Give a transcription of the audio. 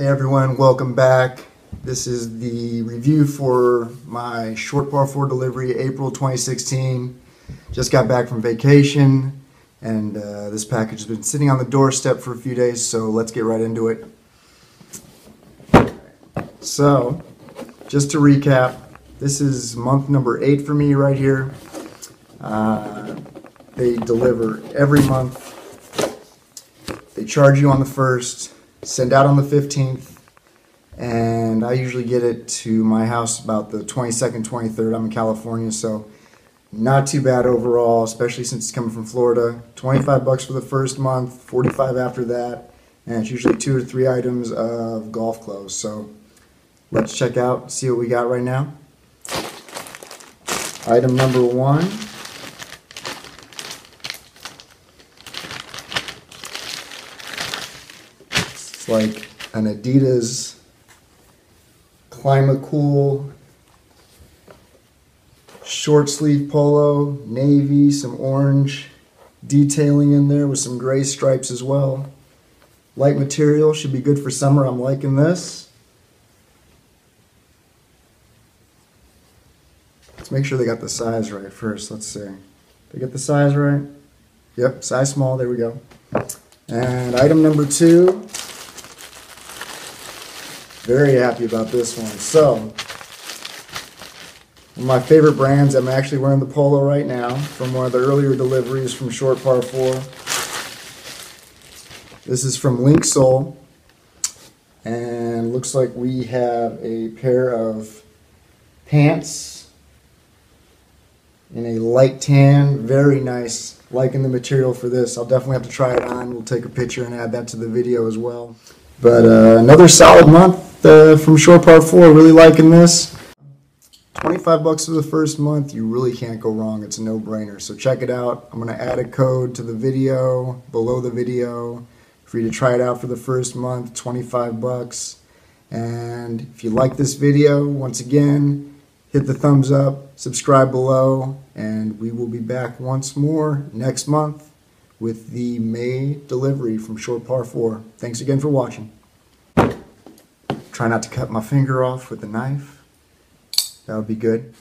Hey everyone, welcome back. This is the review for my short par 4 delivery April 2016. Just got back from vacation and uh, this package has been sitting on the doorstep for a few days, so let's get right into it. So, just to recap, this is month number 8 for me right here. Uh, they deliver every month. They charge you on the first send out on the 15th, and I usually get it to my house about the 22nd, 23rd. I'm in California, so not too bad overall, especially since it's coming from Florida. 25 bucks for the first month, 45 after that, and it's usually two or three items of golf clothes. So let's check out, see what we got right now. Item number one. Like an Adidas Climacool short sleeve polo, navy, some orange detailing in there with some gray stripes as well. Light material should be good for summer. I'm liking this. Let's make sure they got the size right first. Let's see. They get the size right? Yep, size small. There we go. And item number two very happy about this one. So, one of my favorite brands, I'm actually wearing the Polo right now from one of the earlier deliveries from Short Par 4. This is from Linksoul. And looks like we have a pair of pants in a light tan. Very nice. Liking the material for this. I'll definitely have to try it on. We'll take a picture and add that to the video as well. But uh, another solid month uh, from Short Par 4. Really liking this. 25 bucks for the first month. You really can't go wrong. It's a no-brainer. So check it out. I'm going to add a code to the video, below the video, for you to try it out for the first month. 25 bucks. And if you like this video, once again, hit the thumbs up, subscribe below, and we will be back once more next month with the May delivery from Short Par 4. Thanks again for watching. Try not to cut my finger off with a knife. That would be good.